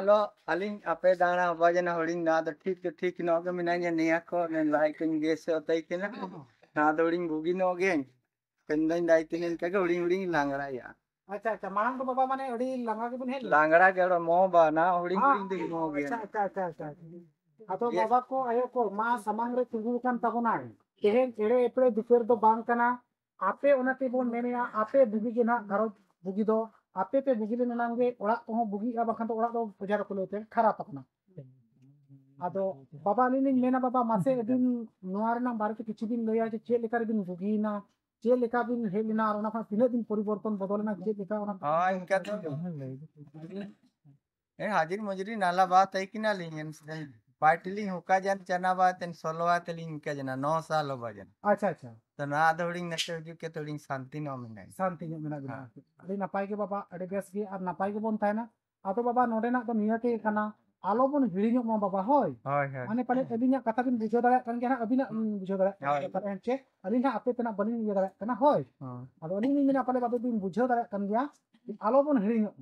मालो अलिंग अपे दाना वज़न होड़िंग ना तो ठीक तो ठीक नो के मिना जे निया को ने लाइक गे से तई के ना ना तो होड़िंग बुगी नो गे कंदन दाई तिन के होड़िंग होड़िंग लांगड़ा या अच्छा अच्छा मांग तो बाबा माने अड़ी लंगा के बन लांगड़ा के मो बा ना होड़िंग हाँ। होड़िंग दिख मो गे अच्छा अच्छा अच्छा अच्छा ये- बाबा को आयो को मा समांग रे तिगु kan tabona तेहेन एड़े एपड़े दुपेर दो बांग कना आपे ओनाते बोन मेनेया आपे बुगी के ना घरो बुगी दो आपे पे बुगी ले नांगे ओड़ा को बुगी आ बखन तो ओड़ा दो बजार को लेते खराब बाबा लिनी मेना बाबा मासे दिन नोआर ना बारे के किछि दिन लया जे चे लेकर दिन बुगी ना चे लेका दिन हेलिना और ओना तिना दिन परिवर्तन बदलना चे लेका ओना हाँ इनका तो ए हाजिर मजरी नाला बात है कि ना लिंगन पाटली हुका जन चना बात इन सोलवा तलिंग के जना 9 साल बजन अच्छा अच्छा tenaga dulu ini nanti juga tuh ini santai nominal santai nominal juga ini napai ke bapak ada gas ki ar napai ke pun teh na atau bapak nore na atau niya ke karena alo pun hilir juga mau bapak hoi hoi hoi ane paling abinya kata pun bisa dale kan karena abinya bisa dale hoi karena ce abinya apa itu na bani ini dale karena hoi atau ini ini na paling bapak pun bisa dale kan dia alo pun hilir juga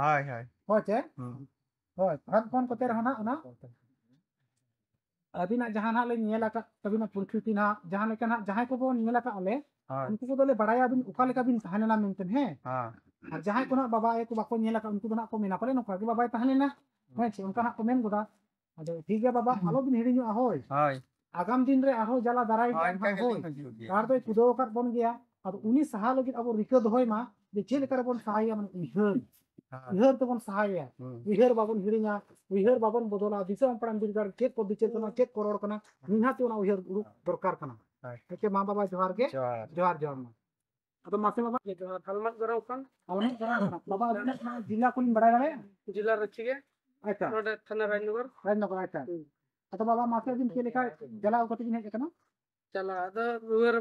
hoi hoi hoi ce hoi kan kan kote rahana na ᱟᱹᱵᱤᱱᱟᱜ ᱡᱟᱦᱟᱸ ᱱᱟᱜ ᱞᱮ ᱧᱮᱞ ᱟᱠᱟᱫ ᱛᱟᱹᱵᱤᱱᱟ ᱯᱩᱱᱛᱷᱤ ᱛᱤ ᱱᱟᱜ ᱡᱟᱦᱟᱸ ᱞᱮᱠᱟ ᱱᱟᱜ ᱡᱟᱦᱟᱸᱭ ᱠᱚᱵᱚᱱ ᱧᱮᱞ ᱟᱠᱟᱫ ᱞᱮ ᱩᱱᱠᱩ ᱠᱚᱫᱚ ᱞᱮ ᱵᱟᱲᱟᱭᱟ ᱟᱹᱵᱤᱱ ᱚᱠᱟ ᱞᱮᱠᱟ ᱵᱤᱱ ᱛᱟᱦᱮᱸ ᱞᱮᱱᱟ ᱢᱮᱱᱛᱮ ᱦᱮᱸ ᱟᱨ ᱡᱟᱦᱟᱸᱭ ᱠᱚ ᱱᱟᱜ ᱵᱟᱵᱟ ᱟᱭᱳ ᱠᱚ ᱵᱟᱠᱚ ᱧᱮᱞ ᱟᱠᱟᱫ ᱩᱱᱠᱩ ᱫᱚ ᱱᱟᱜ ᱠᱚ ᱢᱮᱱᱟ ᱯᱟᱞᱮ ᱱᱚᱝᱠᱟ ᱜᱮ ᱵᱟᱵᱟᱭ ᱛᱟᱦᱮᱸ ᱞᱮᱱᱟ ᱦᱮᱸ ᱪᱮ ᱚᱱᱠᱟ ᱱᱟᱜ ᱠᱚ ᱢᱮᱱ ᱜᱚᱫᱟ ᱟᱫᱚ ᱴᱷᱤᱠ ᱜᱮᱭᱟ ᱵᱟᱵᱟ ᱟᱞᱚᱵᱤᱱ ᱦᱤᱲᱤᱧᱚᱜᱼᱟ ᱦᱳᱭ ᱟᱜᱟᱢ ᱫᱤᱱ ᱨᱮ ᱟᱨᱦᱚᱸ ᱡᱟᱞᱟ ᱫᱟᱨᱟᱭ ᱜᱮᱭᱟ ᱦᱳᱭ ᱟᱨ ᱫᱚᱭ ᱠᱩᱫᱟᱹᱣ ᱟᱠᱟᱫ ᱵᱚᱱ ᱜᱮᱭᱟ ᱟᱫᱚ ᱩᱱᱤ ᱥᱟᱦᱟ ᱞᱟᱹᱜᱤᱫ ᱟᱵᱚ ᱨᱤᱠᱟᱹ ᱫᱚᱦᱚᱭ ᱢᱟ ᱡᱮ ᱪᱮᱫ ᱞᱮᱠᱟ ᱨᱮᱵᱚᱱ ᱥᱟᱦᱟᱭᱟ ᱢᱟᱱᱮ ᱩᱭᱦᱟᱹᱨ हाँ। तो हम्म। बदला दिसम पड़न बिरगार चेक को चेक मासे बाबा ये जोहार हलमत अलमत करा बाबा अभिनय मा जिला कुल बड़ा रहे जिला अच्छा। थाना राजनगर राजनगर अच्छा। ka jala ko tin he kana चला रुवर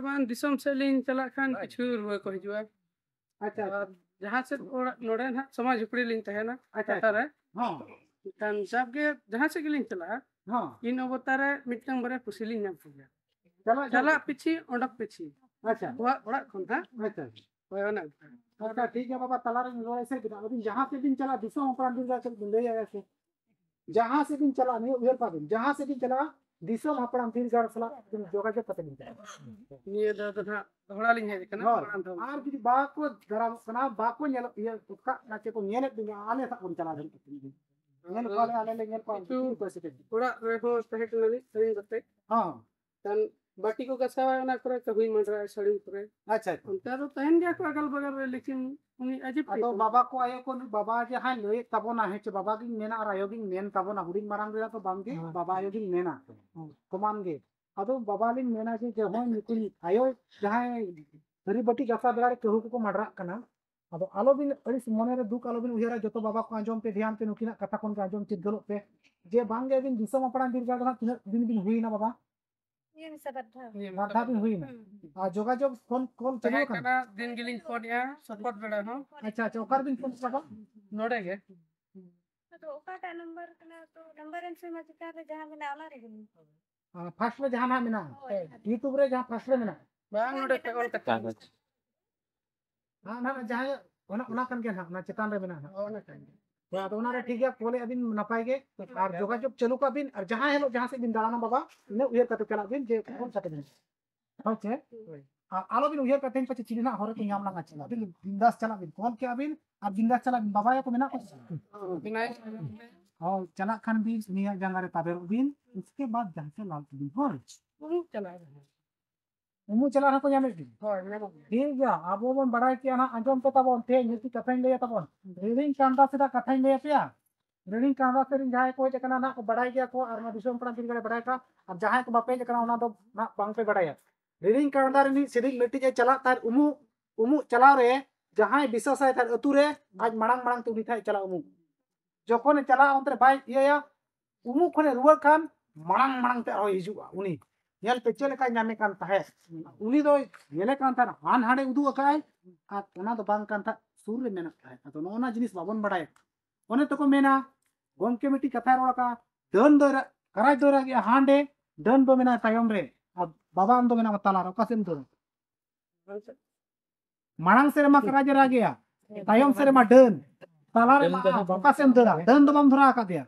बान दिसम से लिन चला खान किछु रुवे को और जहाँ से ओड़ा नोडे ना समाज झुपड़ी लिन तहेना अच्छा तारे ha kan जब के जहाँ से गिलिन चला इन अवतारे मिटंग बरे chala चला पिछि ओडक पिछि। अच्छा। ठीक है बाबा तलार में से बिना। से दिन चला दिसो उपरांत दिन जाके ले आया से। जहाँ से दिन चला नहीं उधर पाबिन जहाँ से दिन चला दिसो उपरांत तीर गड़ सला तुम जोगा के पता नहीं ये द दना ओड़ा लिन हे कना। आर जुदी बाको दरा कना बाको नेल ये उसका नाचे को नेल दिन आले सा उन चला धर नेल पाले आने ले नेल पाले तू को से ओड़ा रे हो तहे कनली सरिन करते हाँ। kan बाटी को गसावा ना करे कभी मंडरा सड़ी करे अच्छा उनका तो तहन गया को अगल बगल में लेकिन उन्हीं अजीब अतो बाबा को आयो को बाबा जे हाँ लय तबोना है चे बाबा की मेना और आयोगिन मेन तबोना हुडिन मारांग रे तो बांगे हाँ। बाबा आयोगिन मेना कमान गे अतो बाबा लिन मेना जे जे होय निकुल आयो जहाँ हरी बटी गसा बेलारे कहू को मडरा कना। अदो आलो बिन अड़ी मने रे दुख आलो बिन उहेरा जतो बाबा को आंजोम पे ध्यान पे नुकिना कथा कोन के आंजोम चित गलो पे। जे बांगे बिन दिसम अपना दिन गाडा तिना दिन बिन हुई ना बाबा। ये भी सबटा ये माथा बिन हुई ना? आ जोगाजोग फ़ोन कॉल चलो तहे कना कना दिन गिलिन फ़ोन या सपोर्ट बेड़ा हो अच्छा अच्छा ओकर बिन फ़ोन बाबा नोड़े गे तो ओकाटा नंबर कना तो नंबर एन से मत कर जहाँ में ना रे गनी फ़र्स्ट में जहाँ ना। मिना यूट्यूब रे जहाँ फ़र्स्ट में मिना बांग नोड़े पे ऑल कता हाँ ना जहाँ ओना ओना कन के ना चेतान रे बिना ना। ओना कान हाँ तो ठीक है जोगाजोग चलू का बिन और जहाँ हेलो जहाँ से बिन दालाना बाबा ने उयर कते चला बिन जे कोन सके बिन होचे आ आलो बिन उयर कते पचे चिना हरे को नाम लगा चला बिन बिंदास चला बिन कोन के अबिन और बिंदास चला बिन बाबा को बिना को बिनाय और चला खान बिन निया जंगारे ताबे बिन उसके बाद लाल हो। उन उमु चला मेरा ठीक गया अब बड़ा किया ना अंजम पे तबन थे नीति कथाइन ले तबन रीडिंग कांदा से कथाइन ले पिया रीडिंग कांदा से जहाँ को जकना ना को बड़ाई गया को और मैं दिसम पड़ा दिन गड़े बड़ाई का अब जहाँ को बापे जकना ना तो ना बांग पे बड़ाई रीडिंग कांदा रे सीधी मिट्टी जे चला तार उमु उमु चला रे जहाँ विश्वास है तार अतु आज मांग मांग तुनी थाई चला उमु। जखन चला उमु खने रुवा खान मांग मांग उनी ᱧᱮᱞ ᱯᱮᱪᱮᱞᱮᱠᱟᱭ ᱧᱟᱢᱮ ᱠᱟᱱ ᱛᱟᱦᱮᱸᱫ ᱩᱱᱤ ᱫᱚᱭ ᱧᱮᱞᱮ ᱠᱟᱱ ᱛᱟᱦᱮᱸᱫ ᱦᱟᱱ ᱦᱟᱸᱰᱮ ᱩᱫᱩᱜ ᱟᱠᱟᱫᱟᱭ ᱟᱨ ᱚᱱᱟ ᱫᱚ ᱵᱟᱝ ᱠᱟᱱ ᱛᱟᱦᱮᱸᱫ ᱥᱩᱨ ᱨᱮ ᱢᱮᱱᱟᱜ ᱛᱟᱦᱮᱸᱫ ᱟᱫᱚ ᱱᱚᱜᱼᱚ ᱱᱟ ᱡᱤᱱᱤᱥ ᱵᱟᱵᱚᱱ ᱵᱟᱰᱟᱭᱟ ᱚᱱᱮ ᱛᱚᱠᱚ ᱢᱮᱱᱟ ᱜᱚᱢᱠᱮ ᱢᱤᱫᱴᱤᱡ ᱠᱟᱛᱷᱟᱭ ᱨᱚᱲ ᱟᱠᱟᱫᱟ ᱰᱟᱹᱱ ᱫᱚᱭ ᱠᱟᱨᱟᱡ ᱫᱚᱭ ᱨᱟᱜᱮᱜᱼᱟ ᱦᱟᱸᱰᱮ ᱰᱟᱹᱱ ᱫᱚ ᱢᱮᱱᱟᱭ ᱛᱟᱭᱚᱢ ᱨᱮ ᱟᱨ ᱵᱟᱵᱟ ᱟᱢ ᱫᱚ ᱢᱮᱱᱟᱢᱟ ᱛᱟᱞᱟᱨᱮ ᱚᱠᱟ ᱥᱮᱫ ᱮᱢ ᱫᱟᱹᱲᱟ ᱢᱟᱲᱟᱝ ᱥᱮᱫ ᱨᱮᱢᱟ ᱠᱟᱨᱟᱡ ᱨᱟᱜᱮᱜᱼᱟ ᱛᱟᱭᱚᱢ ᱥᱮᱫ ᱨᱮᱢᱟ ᱰᱟᱹᱱ ᱛᱟᱞᱟᱨᱮ ᱚᱠᱟ ᱥᱮᱫ ᱮᱢ ᱫᱟᱹᱲᱟ ᱰᱟᱹᱱ ᱫᱚ ᱵᱟᱢ ᱫᱷᱚᱨᱟᱣ ᱟᱠᱟᱫᱮᱭᱟ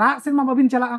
ᱨᱟᱜ ᱥᱮᱫ ᱢᱟ ᱵᱟᱹᱵᱤᱱ ᱪᱟᱞᱟᱜᱼᱟ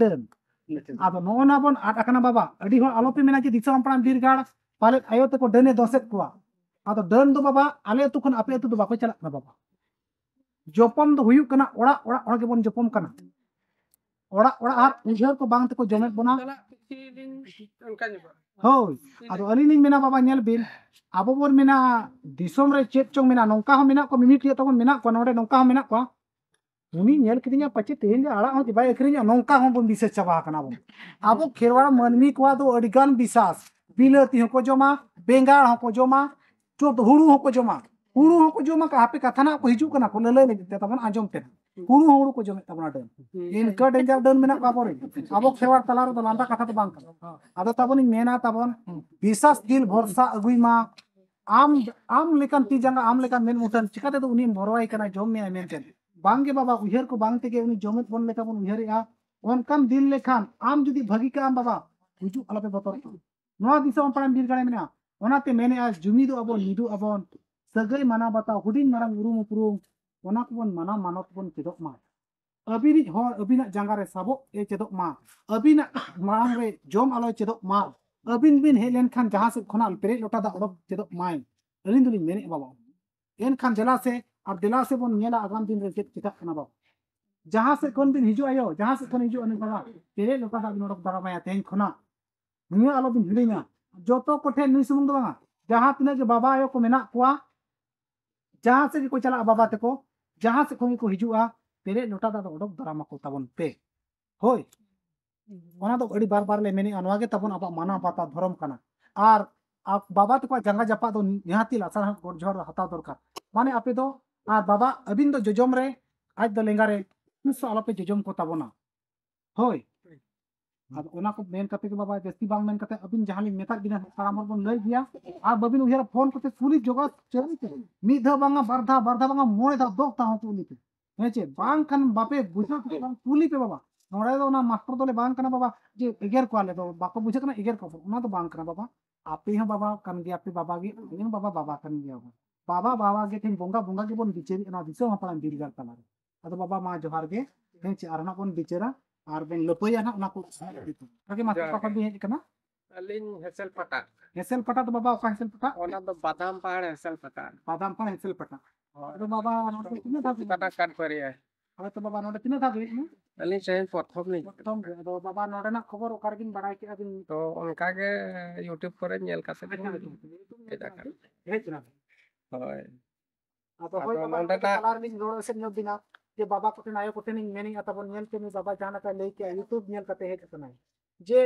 ᱰᱟᱹᱱ ᱟᱫᱚ ᱱᱚᱜᱼᱚ ᱱᱟ ᱵᱚᱱ ᱟᱫ ᱟᱠᱟᱱᱟ ᱵᱟᱵᱟ ᱟᱹᱰᱤ ᱦᱚᱲ ᱟᱞᱚᱯᱮ ᱢᱮᱱᱟ ᱡᱮ ᱫᱤᱥᱚᱢ ᱦᱟᱯᱲᱟᱢ ᱵᱤᱨᱜᱟᱲ ᱯᱟᱞᱮᱫ ᱟᱭᱳ ᱛᱮᱠᱚ ᱰᱟᱹᱱᱮ ᱫᱚᱥᱮᱫ ᱠᱚᱣᱟ ᱟᱫᱚ ᱰᱟᱹᱱ ᱫᱚ ᱵᱟᱵᱟ ᱟᱞᱮ ᱟᱹᱛᱩ ᱠᱷᱚᱱ ᱟᱯᱮ ᱟᱹᱛᱩ ᱫᱚ ᱵᱟᱠᱚ ᱪᱟᱞᱟᱜ ᱠᱟᱱᱟ ᱵᱟᱵᱟ ᱡᱚᱯᱚᱢ ᱫᱚ ᱦᱩᱭᱩᱜ ᱠᱟᱱᱟ ᱚᱲᱟᱜ ᱚᱲᱟᱜ ᱦᱚᱲ ᱜᱮᱵᱚᱱ ᱡᱚᱯᱚᱢ ᱠᱟᱱᱟ ᱚᱲᱟᱜ ᱚᱲᱟᱜ ᱟᱨ ᱩᱭᱦᱟᱹᱨ ᱠᱚ ᱵᱟᱝ ᱛᱮᱠᱚ ᱡᱚᱢᱮᱫ ᱵᱚᱱᱟ ᱦᱳᱭ ᱟᱫᱚ ᱟᱹᱞᱤᱧ ᱞᱤᱧ ᱢᱮᱱᱟ ᱵᱟᱵᱟ ᱧᱮᱞ ᱵᱤᱱ ᱟᱵᱚ ᱵᱚᱱ ᱢᱮᱱᱟ ᱫᱤᱥᱚᱢ ᱨᱮ ᱪᱮᱫ ᱪᱚᱝ ᱢᱮᱱᱟᱜᱼᱟ ᱱᱚᱝᱠᱟ ᱦᱚᱸ ᱢᱮᱱᱟᱜ ᱠᱚᱣᱟ ᱢᱤᱢᱤᱫ ᱛᱟᱵᱚᱱ ᱢᱮᱱᱟᱜ ᱠᱚᱣᱟ ᱱᱚᱰᱮ ᱱᱚᱝᱠᱟ ᱦᱚᱸ ᱢᱮᱱᱟᱜ ᱠᱚᱣᱟ उन्हीं पचे तेहन आड़ बै अखरीजा नौका दिसे चाबा बो अब खेरवा मानी को विश्वास बिलती हों जमा बेगार हो जमा चौथ हूड़ू हों जमा हूँ हों को जमा आपे कथाना को हजू को ललय लगे तब आज़म तेना हूड़ू हूँ को जमे तब डन इनक डेजार डन मे अब खेवाड़ तला लादा कथा तो बाबा तबन विश्वास दिल भरसा अगुमा आम आम तीजा आम मुठन चिकाते उन भरवाई जमे ᱵᱟᱝ ᱜᱮ ᱵᱟᱵᱟ ᱩᱭᱦᱟᱹᱨ ᱠᱚ ᱵᱟᱝ ᱛᱮᱜᱮ ᱩᱱᱤ ᱡᱚᱢᱮᱫ ᱵᱚᱱ ᱞᱮᱠᱟ ᱵᱚᱱ ᱩᱭᱦᱟᱹᱨᱮᱜᱼᱟ ᱚᱱᱠᱟᱱ ᱫᱤᱱ ᱞᱮᱠᱷᱟᱱ ᱟᱢ ᱡᱩᱫᱤ ᱵᱷᱟᱹᱜᱤ ᱠᱟᱜ ᱟᱢ ᱵᱟᱵᱟ ᱦᱤᱡᱩᱜ ᱟᱞᱚᱯᱮ ᱵᱚᱛᱚᱨ ᱱᱚᱣᱟ ᱫᱤᱥᱚᱢ ᱯᱟᱲᱟᱢ ᱵᱤᱨ ᱜᱟᱲᱮ ᱢᱮᱱᱟᱜᱼᱟ ᱚᱱᱟᱛᱮ ᱢᱮᱱᱮᱜᱼᱟ ᱡᱩᱢᱤᱫᱚᱜ ᱟᱵᱚᱱ ᱢᱤᱫᱚᱜ ᱟᱵᱚᱱ ᱥᱟᱹᱜᱟᱹᱭ ᱢᱟᱱᱟᱣ ᱵᱟᱛᱟᱣ ᱦᱩᱰᱤᱧ ᱢᱟᱨᱟᱝ ᱩᱨᱩᱢ ᱩᱯᱨᱩᱢ ᱚᱱᱟ ᱠᱚᱵᱚᱱ ᱢᱟᱱᱟᱣ ᱢᱟᱱᱚᱛ ᱵᱚᱱ ᱪᱮᱫᱚᱜ ᱢᱟ ᱟᱹᱵᱤᱱᱤᱡ ᱦᱚᱲ ᱟᱹᱵᱤᱱᱟᱜ ᱡᱟᱸᱜᱟ ᱨᱮ ᱥᱟᱵᱚᱜ ᱮ ᱪᱮᱫᱚᱜ ᱢᱟ ᱟᱹᱵᱤᱱᱟᱜ ᱢᱟᱲᱟᱝ ᱨᱮ ᱡᱚᱢ ᱟᱞᱚᱭ ᱪᱮᱫᱚᱜ ᱢᱟ ᱟᱹᱵᱤᱱ ᱵᱤᱱ ᱦᱮᱡ ᱞᱮᱱᱠᱷᱟᱱ ᱡᱟᱦᱟᱸ ᱥᱮᱫ ᱠᱷᱚᱱᱟᱜ ᱯᱮᱨᱮᱡ ᱞᱚᱴᱟ ᱫᱟᱜ ᱚᱰᱚᱠ ᱪᱮᱫᱚᱜ ᱢᱟᱭ ᱟᱹᱞᱤᱧ ᱫᱚᱞᱤᱧ ᱢᱮᱱᱮᱫᱼᱟ ᱵᱟᱵᱟ ᱮᱱᱠᱷᱟᱱ ᱡᱮᱞᱟ ᱥᱮ ᱟᱨ ᱫᱮᱞᱟ ᱥᱮᱵᱚᱱ ᱧᱮᱞᱟ ᱟᱜᱟᱢ ᱫᱤᱱ ᱨᱮ ᱪᱮᱫ ᱪᱮᱠᱟᱜ ᱠᱟᱱᱟ ᱵᱟᱵᱟ ᱡᱟᱦᱟᱸ ᱥᱮᱫ ᱠᱷᱚᱱ ᱵᱤᱱ ᱦᱤᱡᱩᱜ ᱟᱭᱳ ᱡᱟᱦᱟᱸ ᱥᱮᱫ ᱠᱷᱚᱱ ᱦᱤᱡᱩᱜ ᱟᱹᱱᱤᱡ ᱵᱟᱵᱟ ᱛᱮᱨᱮᱡ ᱞᱚᱴᱟ ᱫᱟᱜ ᱵᱤᱱ ᱚᱰᱚᱠ ᱫᱟᱨᱟᱢᱟᱭᱟ ᱛᱮᱦᱮᱧ ᱠᱷᱚᱱᱟᱜ ᱱᱤᱭᱟᱹ ᱟᱞᱚᱵᱤᱱ ᱦᱤᱲᱤᱧᱟ ᱡᱚᱛᱚ ᱠᱚᱴᱷᱮᱱ ᱱᱩᱭ ᱥᱩᱢᱩᱝ ᱫᱚ ᱵᱟᱝᱟ ᱡᱟᱦᱟᱸ ᱛᱤᱱᱟᱹᱜ ᱜᱮ ᱵᱟᱵᱟ ᱟᱭᱳ ᱠᱚ ᱢᱮᱱᱟᱜ ᱠᱚᱣᱟ ᱡᱟᱦᱟᱸ ᱥᱮᱫ ᱜᱮᱠᱚ ᱪᱟᱞᱟᱜᱼᱟ ᱵᱟᱵᱟ ᱛᱮᱠᱚ ᱡᱟᱦᱟᱸ ᱥᱮᱫ ᱠᱷᱚᱱ ᱜᱮᱠᱚ ᱦᱤᱡᱩᱜᱼᱟ ᱛᱮᱨᱮᱡ ᱞᱚᱴᱟ ᱫᱟᱜ ᱫᱚ ᱚᱰᱚᱠ ᱫᱟᱨᱟᱢᱟᱠᱚ ᱛᱟᱵᱚᱱ ᱯᱮ ᱦᱳᱭ ᱚᱱᱟ ᱫᱚ ᱟᱹᱰᱤ ᱵᱟᱨ ᱵᱟᱨ ᱞᱮ ᱢᱮᱱᱮᱜᱼᱟ ᱱᱚᱣᱟ ᱜᱮ ᱛᱟᱵᱚᱱ ᱟᱵᱚᱣᱟᱜ ᱢᱟᱱᱟᱣ ᱵᱟᱛᱟ ᱫᱷᱚᱨᱚᱢ ᱠᱟᱱᱟ ᱟᱨ ᱵᱟᱵᱟ ᱛᱮᱠᱚᱣᱟᱜ ᱡᱟᱸᱜᱟ ᱡᱟᱯᱟᱜ ᱫᱚ ᱱᱤᱦᱟᱹᱛᱤ ᱞᱟᱥᱟᱲᱦᱮᱫ ᱜᱚᱰ ᱡᱚᱦᱟᱨ ᱦᱟᱛᱟᱣ ᱫᱚᱨᱠᱟᱨ ᱢᱟᱱᱮ ᱟᱯᱮ ᱫᱚ ᱟᱨ ᱵᱟᱵᱟ ᱟᱹᱵᱤᱱ ᱫᱚ ᱡᱚᱡᱚᱢ ᱨᱮ ᱟᱡ ᱫᱚ ᱞᱮᱸᱜᱟ ᱨᱮ ᱛᱤᱥ ᱦᱚᱸ ᱟᱞᱚᱯᱮ ᱡᱚᱡᱚᱢ ᱠᱚ ᱛᱟᱵᱚᱱᱟ ᱦᱳᱭ ᱟᱫᱚ ᱚᱱᱟ ᱠᱚ ᱢᱮᱱ ᱠᱟᱛᱮ ᱜᱮ ᱵᱟᱵᱟ ᱡᱟᱹᱥᱛᱤ ᱵᱟᱝ ᱢᱮᱱ ᱠᱟᱛᱮ ᱟᱹᱵᱤᱱ ᱡᱟᱦᱟᱸ ᱞᱤᱧ ᱢᱮᱛᱟᱫ ᱵᱤᱱᱟ ᱦᱟᱲᱟᱢ ᱦᱚᱲ ᱵᱚᱱ ᱞᱟᱹᱭ ᱜᱮᱭᱟ ᱟᱨ ᱵᱟᱹᱵᱤᱱ ᱩᱭᱦᱟᱹᱨᱟ ᱯᱷᱳᱱ ᱠᱟᱛᱮ ᱠᱩᱞᱤ ᱡᱚᱜᱟᱲ ᱪᱟᱹᱞᱩ ᱯᱮ ᱢᱤᱫ ᱫᱷᱟᱣ ᱵᱟᱝᱟ ᱵᱟᱨ ᱫᱷᱟᱣ ᱵᱟᱨ ᱫᱷᱟᱣ ᱵᱟᱝᱟ ᱢᱚᱬᱮ ᱫᱷᱟᱣ ᱫᱚᱥ ᱫᱷᱟᱣ ᱦᱚᱸ ᱠᱩᱞᱤ ᱯᱮ ᱦᱮᱸ ᱪᱮ ᱵᱟᱝᱠᱷᱟᱱ ᱵᱟᱯᱮ ᱵᱩᱡᱷᱟᱹᱣ ᱠᱟᱛᱮ ᱵᱟᱝ ᱠᱩᱞᱤ ᱯᱮ ᱵᱟᱵᱟ ᱱᱚᱰᱮ ᱫᱚ ᱚᱱᱟ ᱢᱟᱥᱴᱟᱨ ᱫᱚᱞᱮ ᱵᱟᱝ ᱠᱟᱱᱟ ᱵᱟᱵᱟ ᱡᱮ ᱮᱜᱮᱨ ᱠᱚᱣᱟᱞᱮ ᱫᱚ ᱵᱟᱠᱚ ᱵᱩᱡᱷᱟᱹᱜ ᱠᱟᱱᱟ ᱮᱜᱮᱨ ᱠᱚᱣᱟ ᱚᱱᱟ ᱫᱚ ᱵᱟᱝ ᱠᱟᱱᱟ ᱵᱟᱵᱟ ᱟᱯᱮ ᱦᱚᱸ ᱵᱟᱵᱟ ᱠᱟᱱ ᱜᱮᱭᱟ ᱯᱮ ᱵᱟᱵᱟ ᱜᱮ ᱟᱞᱤᱧ ᱦᱚᱸ ᱵᱟᱵᱟ ᱵᱟᱵᱟ ᱠᱟᱱ ᱜᱮᱭᱟ ᱵᱟᱵᱟ ᱵᱟᱵᱟ ᱜᱮ ᱛᱮᱦᱮᱧ ᱵᱚᱸᱜᱟ ᱵᱚᱸᱜᱟ ᱜᱮᱵᱚᱱ ᱵᱤᱪᱟᱹᱨᱮᱜᱼᱟ ᱱᱚᱣᱟ ᱫᱤᱥᱚᱢ ᱦᱟᱯᱲᱟᱢ ᱵᱤᱨᱜᱟᱲ ᱛᱟᱞᱟᱨᱮ ᱟᱫᱚ ᱵᱟᱵᱟ ᱢᱟ ᱡᱚᱦᱟᱨ ᱜᱮ ᱦᱮᱸ ᱪᱮ ᱟᱨ ᱱᱟᱜ ᱵᱚᱱ ᱵᱤᱪᱟᱹᱨᱟ ᱟᱨ ᱵᱚᱱ ᱞᱟᱹᱯᱟᱹᱭᱟ ᱱᱟᱜ ᱚᱱᱟ ᱠᱚ ᱚᱱᱟᱜᱮ ᱢᱟ ᱡᱚᱦᱟᱨ ᱚᱠᱟ ᱠᱷᱚᱱ ᱵᱤᱱ ᱦᱮᱡ ᱟᱠᱟᱱᱟ alin hasil pata ᱦᱮᱥᱮᱞ ᱯᱟᱴᱟ ᱫᱚ ᱵᱟᱵᱟ ᱚᱠᱟ ᱦᱮᱥᱮᱞ ᱯᱟᱴᱟ ona do badam pahar hasil pata ᱵᱟᱫᱟᱢ ᱯᱟᱲ ᱦᱮᱥᱮᱞ ᱯᱟᱴᱟ ᱟᱫᱚ ᱵᱟᱵᱟ ᱱᱚᱰᱮ ᱫᱚ ᱛᱤᱱᱟᱹᱜ ᱫᱷᱟᱣ ᱵᱤᱱ pata kan pari ya ᱦᱳᱭᱛᱚ ᱵᱟᱵᱟ ᱱᱚᱰᱮ ᱛᱤᱱᱟᱹᱜ ᱫᱷᱟᱣ ᱵᱤᱱ ᱦᱮᱡ ᱮᱱᱟ alin saya prothom nih ᱯᱨᱚᱛᱷᱚᱢ ᱜᱮ ᱟᱫᱚ ᱵᱟᱵᱟ ᱱᱚᱰᱮᱱᱟᱜ ᱠᱷᱚᱵᱚᱨ ᱚᱠᱟ ᱨᱮᱵᱤᱱ ᱵᱟᱲᱟᱭ ᱠᱮᱜᱼᱟ ᱵᱤᱱ to onka ge youtube kore nyel kase ᱦᱮᱡ ᱮᱱᱟ ᱟᱫᱚ ᱦᱚᱭ ᱠᱟᱞᱟᱨ ᱞᱤᱧ ᱨᱚᱲ ᱧᱚᱜ ᱵᱤᱱᱟ ᱡᱮ ᱵᱟᱵᱟ ᱠᱚᱴᱷᱮᱱ ᱟᱭᱳ ᱠᱚᱴᱷᱮᱱᱤᱧ ᱢᱮᱱᱮᱜᱼᱟ ᱛᱟᱵᱚᱱ ᱧᱮᱞ ᱯᱮ ᱵᱟᱵᱟ ᱡᱟᱦᱟᱸ ᱞᱮᱠᱟ ᱞᱟᱹᱭ ᱠᱮᱜᱼᱟ ᱤᱭᱩᱴᱩᱵᱽ ᱧᱮᱞ ᱠᱟᱛᱮ ᱦᱮᱡ ᱟᱠᱟᱱᱟᱭ ᱡᱮ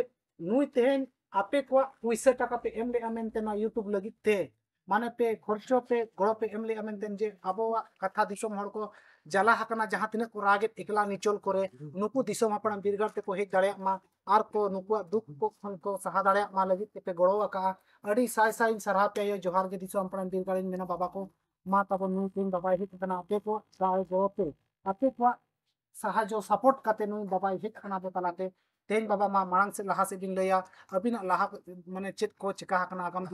ᱱᱩᱭ ᱛᱮᱦᱮᱧ ᱟᱯᱮ ᱠᱚᱣᱟᱜ ᱯᱩᱭᱥᱟᱹ ᱴᱟᱠᱟ ᱯᱮ ᱮᱢ ᱞᱮᱜᱼᱟ ᱢᱮᱱᱛᱮ ᱱᱚᱣᱟ ᱤᱭᱩᱴᱩᱵᱽ ᱞᱟᱹᱜᱤᱫ ᱛᱮ ᱢᱟᱱᱮ ᱯᱮ ᱠᱷᱚᱨᱪᱚ ᱯᱮ ᱜᱚᱲᱚ ᱯᱮ ᱮᱢ ᱞᱮᱜᱼᱟ ᱢᱮᱱᱛᱮ ᱡᱮ ᱟᱵᱚᱣᱟᱜ ᱠᱟᱛᱷᱟ ᱫᱤᱥᱚᱢ ᱦᱚᱲ ᱠᱚ जलाहकना जहाँ तक को रागे एकला निचोल को नुक हपड़ बिरगर हे दाड़ा और को नुक दुख को सहा दाड़ा पे गड़ो अड़ी साय साय सारा पे जोहार के हपड़ मेना बाबा को माँ तब नुन बाबा हेकना आपे को साय गो पे आपे को सहाजो सपोर्ट करते नु बाबा हेकना तलाते तेन बाबा मा मांग से लहा से बिन लिया अभी ना लहा मने चित को चिका हकना आगम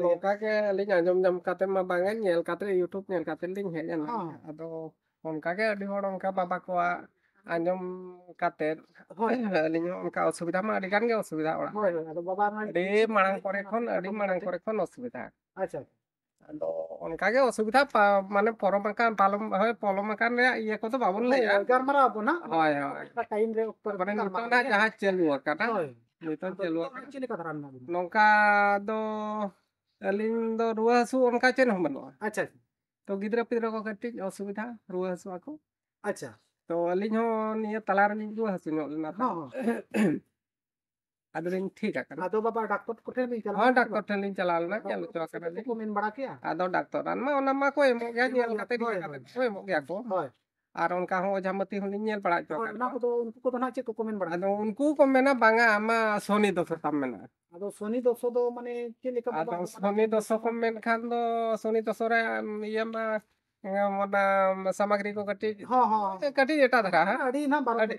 लोका के लिंग आज़म जम कते मा बांगे नेल कते यूट्यूब नेल कते लिंग है जाना अदो ᱦᱚᱸ ᱟᱫᱚ ᱚᱱᱠᱟ ᱜᱮ ᱟᱹᱰᱤ ᱦᱚᱲ ᱚᱱᱠᱟ ᱵᱟᱵᱟ ᱠᱚᱣᱟᱜ ᱟᱸᱡᱚᱢ ᱠᱟᱛᱮ ᱦᱳᱭ ᱟᱹᱞᱤᱧ ᱦᱚᱸ ᱚᱱᱠᱟ ᱚᱥᱩᱵᱤᱫᱟ ᱢᱟ ᱟᱹᱰᱤ ᱜᱟᱱ ᱜᱮ ᱚᱥᱩᱵᱤᱫᱟ ᱚᱲᱟᱜ ᱦᱳᱭ ᱦᱳᱭ ᱟᱫᱚ ᱵᱟᱵᱟ ᱢᱟ ᱟᱹᱰᱤ ᱢᱟᱲᱟᱝ ᱠᱚᱨᱮ ᱠᱷᱚᱱ ᱟᱹᱰᱤ ᱢᱟᱲᱟᱝ ᱠᱚᱨᱮ ᱠᱷᱚᱱ ᱚᱥᱩᱵᱤᱫᱟ ᱟᱪᱪᱷᱟ ᱟᱫᱚ ᱚᱱᱠᱟ ᱜᱮ ᱚᱥᱩᱵᱤᱫᱟ ᱯᱟ- ᱢᱟᱱᱮ ᱯᱚᱨᱚᱢ ᱟᱠᱟᱱ ᱯᱟᱞᱚᱢ ᱦᱳᱭ ᱯᱚᱞᱚᱢ ᱟᱠᱟᱱ ᱨᱮᱭᱟᱜ ᱤᱭᱟᱹ ᱠᱚᱫᱚ ᱵᱟᱵᱚᱱ ᱞᱟᱹᱭᱟ ᱜᱟᱞᱢᱟᱨᱟᱣ ᱟᱵᱚ ᱱᱟᱜ ᱦᱳᱭ ᱦᱳᱭ ᱴᱟᱭᱤᱢ ᱨᱮ ᱚᱠᱛᱚ ᱨᱮ ᱢᱟᱱᱮ ᱱᱤᱛᱚᱜ ᱜᱟᱞᱢᱟᱨᱟᱣ ᱱᱟᱜ ᱦᱮᱸ? ᱡᱟᱦᱟᱸ ᱪᱟᱹᱞᱩ ᱟᱠᱟᱱᱟ ᱦᱳᱭ ᱱᱤᱛᱚᱜ ᱟᱫᱚ ᱪᱟᱹᱞᱩ ᱱᱚᱣᱟ ᱟᱠᱟᱱᱟ ᱪᱮᱫ ᱞᱮᱠᱟ ᱫᱷᱟᱨᱟ ᱢᱮᱱᱟᱜ ᱵᱤᱱᱟ ᱱᱚᱝᱠᱟ ᱫᱚ ᱟᱹᱞᱤᱧ ᱫᱚ ᱨᱩᱣᱟᱹ ᱦᱟᱹᱥᱩ ᱚᱱᱠᱟ ᱪᱮᱫ ᱦᱚᱸ ᱵᱟᱹᱱᱩᱜᱼᱟ ᱟᱪᱪᱷᱟ ᱛᱚ ᱜᱤᱫᱽᱨᱟᱹ ᱯᱤᱫᱽᱨᱟᱹ ᱠᱚ ᱠᱟᱹᱴᱤᱡ ᱚᱥᱩᱵᱤᱫᱟ ᱨᱩᱣᱟᱹ ᱦᱟᱹᱥᱩ ᱟᱠᱚ ᱟᱪᱪᱷᱟ ᱛᱚ ᱟᱹᱞᱤᱧ ᱦᱚᱸ ᱱᱤᱭᱟᱹ ᱛᱟᱞᱟ ᱨᱮᱞᱤᱧ ᱨᱩᱣᱟᱹ ᱦᱟᱹᱥᱩ ᱧᱚᱜ ᱞᱮᱱᱟ ᱛᱚ ᱦᱚᱸ ᱟᱫᱚᱞᱤᱧ ᱴᱷᱤᱠ ᱟᱠᱟᱱᱟ ᱟᱫᱚ ᱵᱟᱵᱟ ᱰᱟᱠᱛᱚᱨ ᱠᱚᱴᱷᱮᱱ ᱵᱤᱱ ᱪᱟᱞᱟᱣ ᱦᱳᱭ ᱞᱮᱱᱟ ᱥᱮ ᱰᱟᱠᱛᱚᱨ ᱴᱷᱮᱱ ᱞᱤᱧ ᱪᱟᱞᱟᱣ ᱞᱮᱱᱟ ᱵᱟᱝ? ᱧᱮᱞ ᱦᱚᱪᱚ ᱰᱟᱠᱛᱚᱨ ᱠᱟᱱᱟᱞᱤᱧ ᱠᱚ ᱢᱮᱱ ᱵᱟᱲᱟ ᱠᱮᱜᱼᱟ ᱟᱫᱚ ᱰᱟᱠᱛᱚᱨ ᱨᱟᱱ ᱢᱟ ᱚᱱᱟ ᱢᱟᱠᱚ ᱮᱢᱚᱜ ᱜᱮᱭᱟ ᱧᱮᱞ ᱠᱟᱛᱮ ᱦᱳᱭ, ᱤᱭᱟᱹ ᱠᱟᱛᱮ ᱠᱚ ᱮᱢᱚᱜ ᱜᱮᱭᱟ ᱠᱚ ᱦᱳᱭ ᱟᱨ ᱚᱱᱠᱟ ᱦᱚᱸ ᱚᱡᱷᱟ ᱢᱟᱹᱛᱤ ᱦᱚᱸᱞᱤᱧ ᱧᱮᱞ ᱵᱟᱲᱟ ᱦᱚᱪᱚ ᱟᱠᱟᱫ ᱚᱱᱟ ᱠᱚᱫᱚ ᱩᱱᱠᱩ ᱠᱚᱫᱚ ᱱᱟᱜ ᱪᱮᱫ ᱠᱚᱠᱚ ᱢᱮᱱ ᱵᱟᱲᱟᱭᱟ ᱟᱫᱚ ᱩᱱᱠᱩ ᱠᱚ ᱢᱮᱱᱟ ᱵᱟᱝᱟ ᱟᱢᱟᱜ ᱥᱚᱱᱤ ᱫᱚᱥᱚ ᱛᱟᱢ ᱢᱮᱱᱟᱜᱼᱟ ᱟᱫᱚ ᱥᱚᱱᱤ ᱫᱚᱥᱚ ᱫᱚ ᱢᱟᱱᱮ ᱪᱮᱫ ᱞᱮᱠᱟ ᱟᱫᱚ ᱥᱚᱱᱤ ᱫᱚᱥᱚ ᱠᱚ ᱢᱮᱱᱠᱷᱟᱱ ᱫᱚ ᱥᱚᱱᱤ ᱫᱚᱥᱚ ᱨᱮ ᱤᱭᱟᱹ ᱢᱟ ᱚᱱᱟ ᱥᱟᱢᱟᱜᱨᱤ ᱠᱚ ᱠᱟᱹᱴᱤᱡ ᱠᱟᱹᱴᱤᱡ ᱮᱴᱟᱜ ᱫᱷᱟᱨᱟ ᱦᱮᱸ ᱟᱹᱰᱤ ᱱᱟᱜ ᱵᱟᱨᱚ ᱟᱹᱰᱤ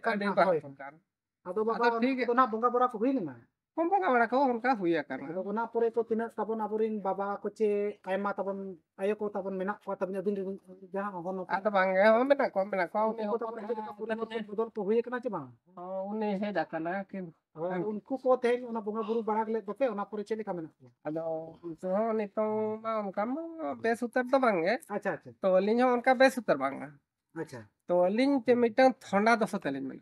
ᱟᱫᱚ ᱵᱟᱵᱟ ᱴᱷᱤᱠ ᱫᱚ ᱱᱟᱜ ᱵᱚᱸᱜᱟ ᱵᱚᱨᱟ ᱠᱚ ᱦᱩᱭ ᱞᱮᱱᱟ Kumbaga wala ka huya ka rin. Kung napuri ko, tapon napurin baba ko si kay ma tapon ayo ko tapon minak ko tapon din din dah ko no. Ato bang eh minak ko minak ko ni ko tapon budol ko huya kana bang. Oh unne he da kana ke. Unku ko te una bunga guru barak le tope una pore chele kamena. Ado so ni to ma un kam bes utar bang eh. Acha acha. To lin ho unka bes bang. Acha. To lin te thonda dosa talin minak.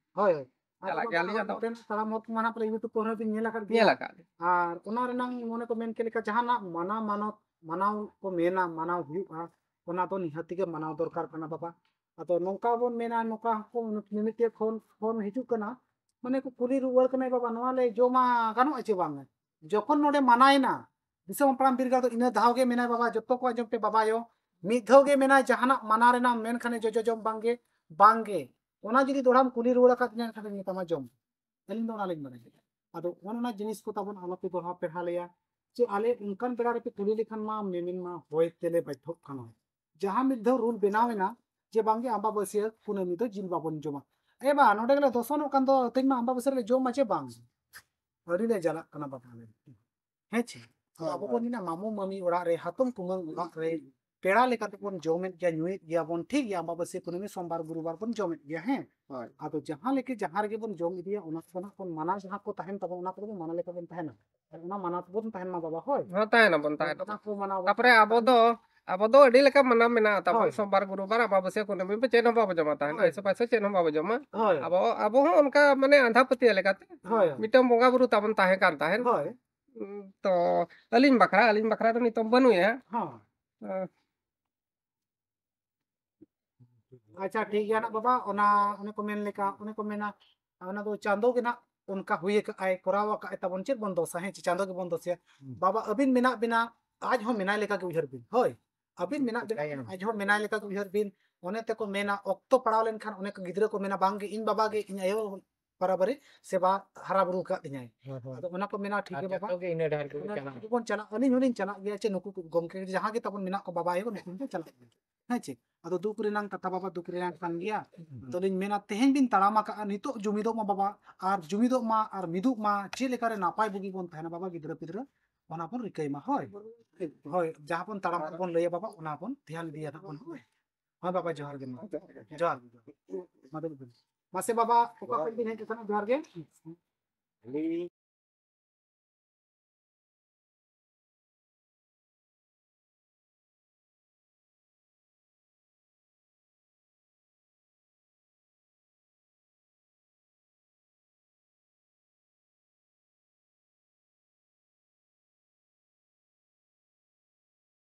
ᱦᱳᱭ ᱦᱳᱭ ᱪᱟᱞᱟᱜ ᱜᱮᱭᱟ ᱞᱤᱧ ᱟᱫᱚ ᱢᱤᱫᱴᱮᱱ ᱛᱟᱲᱟᱢ ᱦᱚᱸ ᱢᱟᱱᱟ ᱯᱨᱮ ᱤᱭᱩᱴᱩᱵ ᱠᱚᱨᱮ ᱵᱤᱱ ᱧᱮᱞ ᱟᱠᱟᱫ ᱜᱮᱭᱟ ᱧᱮᱞ ᱟᱠᱟᱫ ᱟᱨ ᱚᱱᱟ ᱨᱮᱱᱟᱝ ᱢᱚᱱᱮ ᱠᱚ ᱢᱮᱱ ᱠᱮᱫ ᱞᱮᱠᱟ ᱡᱟᱦᱟᱱᱟᱜ ᱢᱟᱱᱟ ᱢᱟᱱᱚᱛ ᱢᱟᱱᱟᱣ ᱠᱚ ᱢᱮᱱᱟ ᱢᱟᱱᱟᱣ ᱦᱩᱭᱩᱜᱼᱟ ᱚᱱᱟ ᱫᱚ ᱱᱤᱦᱟᱹᱛᱤ ᱜᱮ ᱢᱟᱱᱟᱣ ᱫᱚᱨᱠᱟর ᱠᱟᱱᱟ ᱵᱟᱵᱟ ᱟᱫᱚ ᱱᱚᱝᱠᱟ ᱵᱚᱱ ᱢᱮᱱᱟ ᱱᱚᱝᱠᱟ ᱠᱚ ᱢᱤᱢᱤᱫᱴᱮᱡ ᱯᱷᱳᱱ ᱯᱷᱳᱱ ᱦᱤᱡᱩᱜ ᱠᱟᱱᱟ ᱢᱟᱱᱮ ᱠᱚ ᱠᱩᱞᱤ ᱨᱩᱣᱟᱹᱲ ᱠᱟᱱᱟᱭ ᱵᱟᱵᱟ ᱱᱚᱣᱟ ᱞᱮ ᱡᱚᱢᱟ ᱜᱟᱱᱚᱜᱼᱟ ᱪᱮ ᱵᱟᱝᱟ ᱡᱚᱠᱷᱚᱱ ᱱᱚᱰᱮ ᱢᱟᱱᱟᱭᱮᱱᱟ ᱫᱤᱥᱚᱢ ᱦᱟᱯᱲᱟᱢ ᱵᱤᱨᱜᱟᱲ ᱫᱚ ᱤᱱᱟᱹ ᱫᱷᱟᱣ ᱜᱮ ᱢᱮᱱᱟᱭ ᱵᱟᱵᱟ ᱡᱚᱛᱚ ᱠᱚ ᱟᱸᱡᱚᱢ ᱯᱮ ᱵᱟᱵᱟᱭᱚ ᱢᱤᱫ ᱫᱷᱟᱣ ᱜᱮ ᱢᱮᱱᱟᱭ ᱡᱟᱦᱟᱱᱟᱜ ᱢᱟᱱᱟ ᱨᱮᱱᱟᱜ ᱢᱮᱱᱠᱷᱟᱱᱮ ᱡᱚᱡᱚ ᱡᱚᱢ ᱵᱟᱝᱜᱮ ᱵᱟᱝᱜᱮ ᱚᱱᱟ ᱡᱩᱫᱤ ᱫᱚᱲᱦᱟᱢ ᱠᱩᱞᱤ ᱨᱩᱣᱟᱹᱲ ᱟᱠᱟᱫᱤᱧᱟ ᱮᱱᱠᱷᱟᱱ ᱫᱚᱧ ᱢᱮᱛᱟᱢᱟ ᱡᱚᱢ ᱟᱹᱞᱤᱧ ᱫᱚ ᱚᱱᱟᱞᱤᱧ ᱵᱟᱲᱟᱭᱟ ᱟᱫᱚ ᱚᱱ ᱚᱱᱟ ᱡᱤᱱᱤᱥ ᱠᱚ ᱛᱟᱵᱚᱱ ᱟᱞᱚᱯᱮ ᱫᱚᱲᱦᱟ ᱯᱮᱲᱦᱟ ᱞᱮᱭᱟ ᱡᱮ ᱟᱞᱮ ᱚᱱᱠᱟᱱ ᱵᱮᱲᱟ ᱨᱮᱯᱮ ᱠᱩᱞᱤ ᱞᱮᱠᱷᱟᱱ ᱢᱟ ᱢᱮᱢᱮᱱ ᱢᱟ ᱦᱚᱭ ᱛᱮᱞᱮ ᱵᱟᱫᱽᱫᱷᱚᱜ ᱠᱟᱱᱟ ᱡᱟᱦᱟᱸ ᱢᱤᱫ ᱫᱷᱟᱣ ᱨᱩᱞ ᱵᱮᱱᱟᱣᱮᱱᱟ ᱡᱮ ᱵᱟᱝᱜᱮ ᱟᱢᱵᱟᱵᱟᱹᱥᱭᱟᱹ ᱠᱩᱱᱟᱹᱢᱤ ᱫᱚ ᱡᱤᱞ ᱵᱟᱵᱚᱱ ᱡᱚᱢᱟ ᱮ ᱵᱟ ᱱᱚᱰᱮ ᱜᱮᱞᱮ ᱫᱚᱥᱚᱱᱚᱜ ᱠᱟᱱ ᱫᱚ ᱛᱮᱦᱮᱧ ᱢᱟ ᱟᱢᱵᱟᱵᱟᱹᱥᱭᱟᱹ ᱨᱮᱞᱮ ᱡᱚᱢᱟ ᱪᱮ ᱵᱟᱝ ᱟᱹᱰᱤ ᱞᱮ ᱡᱟᱞᱟᱜ ᱠᱟᱱᱟ ᱵᱟᱵᱟ ᱟᱞᱮ ᱦᱮᱸ ᱪᱮ ᱟᱵᱚ ᱵᱚᱱ ᱢᱮᱱᱟ ᱢᱟᱢᱩ ᱢᱟᱢᱤ ᱚᱲᱟᱜ ᱨᱮ ᱦᱟᱛᱚᱢ ᱠᱩᱢᱟᱹᱝ ᱚᱲᱟᱜ ᱨᱮ ᱯᱮᱲᱟ ᱞᱮᱠᱟ ᱛᱮᱵᱚᱱ ᱡᱚᱢᱮᱫ ᱜᱮᱭᱟ ᱧᱩᱭᱮᱫ ᱜᱮᱭᱟ ᱵᱚᱱ ᱴᱷᱤᱠ ᱜᱮᱭᱟ ᱟᱢᱵᱟᱵᱟᱹᱥᱭᱟᱹ ᱠᱩᱱᱟᱹᱢᱤ ᱥᱳᱢᱵᱟᱨ ᱜᱩᱨᱩᱵᱟᱨ ᱵᱚᱱ ᱡᱚᱢᱮᱫ ᱜᱮᱭᱟ ᱦᱮᱸ ᱟᱫᱚ ᱡᱟᱦᱟᱸ ᱞᱮᱠᱟ ᱡᱟᱦᱟᱸ ᱨᱮᱜᱮ ᱵᱚᱱ ᱡᱚᱢ ᱤᱫᱤᱭᱟ ᱚᱱᱟ ᱠᱷᱚᱱᱟᱜ ᱵᱚᱱ ᱢᱟᱱᱟᱣ ᱡᱟᱦᱟᱸ ᱠᱚ ᱛᱟᱦᱮᱱ ᱛᱟᱵᱚᱱ ᱚᱱᱟ ᱠᱚᱫᱚ ᱢᱟᱱᱟᱣ ᱞᱮᱠᱟ ᱵᱚᱱ ᱛᱟᱦᱮᱱᱟ ᱟᱨ ᱚᱱᱟ ᱢᱟᱱᱟᱣ ᱛᱮᱵᱚᱱ ᱛᱟᱦᱮᱱ ᱢᱟ ᱵᱟᱵᱟ ᱦᱳᱭ ᱦᱚᱸ ᱛᱟᱦᱮᱱᱟᱵᱚᱱ ᱛᱟᱦᱮᱱᱟᱵᱚᱱ ᱚᱱᱟ ᱠᱚ ᱢᱟᱱᱟᱣ ᱛᱟᱯᱚᱨᱮ ᱟᱵᱚ ᱫᱚ ᱟᱵᱚ ᱫᱚ ᱟᱹᱰᱤ ᱞᱮᱠᱟ ᱢᱟᱱᱟᱣ ᱢᱮᱱᱟᱜᱼᱟ ᱛᱟᱵᱚᱱ ᱦᱳᱭ ᱥᱳᱢᱵᱟᱨ ᱜᱩᱨᱩᱵᱟᱨ ᱟᱢᱵᱟᱵᱟᱹᱥᱭᱟᱹ ᱠᱩᱱᱟᱹᱢᱤ ᱪᱮᱫ ᱦᱚᱸ ᱵᱟᱵᱚ ᱡᱚᱢᱟ ᱛᱟᱦᱮᱱᱟ ᱦᱳᱭ। ᱟᱭᱥᱟ ᱯᱟᱭᱥᱟ ᱪᱮᱫ ᱦᱚᱸ ᱵᱟᱵᱚ ᱡᱚᱢᱟ ᱦᱳᱭ ᱟᱵᱚ ᱟᱵᱚ ᱦᱚᱸ ᱚᱱᱠᱟ ᱢᱟᱱᱮ ᱟᱸᱫᱷᱟ ᱯᱟᱹᱛᱭᱟᱹᱣ ᱞᱮᱠᱟᱛᱮ ᱦᱳᱭ ᱢᱤᱫᱴᱟᱝ ᱵᱚᱸᱜᱟ ᱵᱩᱨᱩ ᱛᱟᱵᱚᱱ ᱛᱟᱦᱮᱸ ᱠᱟᱱ ᱛᱟᱦᱮᱸᱱ ᱦᱳᱭ ᱩᱸ, ᱛᱚ ᱟᱹᱞᱤᱧ ᱵᱟᱠᱷᱨᱟ ᱟᱹᱞᱤᱧ ᱵᱟᱠᱷᱨᱟ ᱫᱚ ᱱᱤᱛᱚᱝ ᱵᱟᱹᱱᱩᱭᱟ अच्छा ठीक है ना बाबा। ओना उन्हें को मेन लेका उन्हें को मेना ओना तो चांदो के ना उनका हुए का आय कोरावा का इतना बंचित बंदोस है चांदो के बंदोस। है बाबा अभी मिना बिना आज हम मिना लेका के उधर बिन हो अभी मिना आज हम मिना लेका के उधर बिन उन्हें ते को मेना ओक्टो पढ़ा लेन खान उन्हें को को मेना बांगे इन बाबा के इन आयो ᱭᱳ ᱵᱟᱨᱟᱵᱟᱨᱤ ᱥᱮᱵᱟ ᱦᱟᱨᱟ ᱵᱩᱨᱩ ᱟᱠᱟᱫ ᱛᱤᱧᱟᱭ ᱟᱫᱚ ᱚᱱᱟ ᱠᱚ ᱢᱮᱱᱟ ᱴᱷᱤᱠ ᱜᱮ ᱵᱟᱵᱟ ᱤᱱᱟᱹ ᱰᱟᱦᱟᱨ ᱚᱱᱟ ᱵᱚᱱ ᱪᱟᱞᱟᱜ ᱟᱹᱞᱤᱧ ᱦᱚᱸᱞᱤᱧ ᱪᱟᱞᱟᱜ ᱜᱮᱭᱟ ᱪᱮ ᱱᱩᱠᱩ ᱠᱚ ᱜᱚᱢᱠᱮ ᱡᱟᱦᱟᱸ ᱜᱮ ᱛᱟᱵᱚᱱ ᱢᱮᱱᱟᱜ ᱠᱚ ᱵᱟᱵᱟ ᱟᱭᱳ ᱱᱩᱠᱩ ᱠᱚ ᱪᱟᱞᱟᱜ ᱜᱮᱭᱟ ᱦᱮᱸ ᱪᱮ ᱟᱫᱚ ᱫᱩᱠ ᱨᱮᱱᱟᱜ ᱠᱟᱛᱷᱟ ᱵᱟᱵᱟ ᱫᱩᱠ ᱨᱮᱱᱟᱜ ᱠᱟᱱ ᱜᱮᱭᱟ ᱟᱫᱚᱞᱤᱧ ᱢᱮᱱᱟ ᱛᱮᱦᱮᱧ ᱵᱤᱱ ᱛᱟᱲᱟᱢ ᱟᱠᱟᱜᱼᱟ ᱱᱤᱛᱚᱜ ᱡᱩᱢᱤᱫᱚᱜ ᱢᱟ ᱵᱟᱵᱟ ᱟᱨ ᱡᱩᱢᱤᱫᱚᱜ ᱢᱟ ᱟᱨ ᱢᱤᱫᱚᱜ ᱢᱟ ᱪᱮᱫ ᱞᱮᱠᱟᱨᱮ ᱱᱟᱯᱟᱭ ᱵᱩᱜᱤ ᱵᱚᱱ ᱛᱟᱦᱮᱱᱟ ᱵᱟᱵᱟ ᱜᱤᱫᱽᱨᱟᱹ ᱯᱤᱫᱽᱨᱟᱹ ᱚᱱᱟ ᱵᱚᱱ ᱨᱤᱠᱟᱹᱭ ᱢᱟ ᱦᱳᱭ ᱦᱳᱭ ᱡᱟᱦᱟᱸ ᱵᱚᱱ ᱛᱟᱲᱟᱢ ᱵᱚᱱ ᱞᱟᱹᱭᱟ ᱵᱟᱵᱟ ᱚᱱᱟ ᱵᱚᱱ ᱫᱷᱮᱭᱟᱱ ᱤᱫᱤᱭᱟ ᱱᱟᱜ ᱵᱚᱱ ᱦᱳᱭ ᱦᱳᱭ ᱵᱟᱵᱟ ᱡᱚᱦᱟᱨ ᱜᱮ ᱢᱟ ᱡᱚᱦᱟᱨ ᱜᱮ ᱢᱟ मासे बाबा ओका कोन बिन हे तसन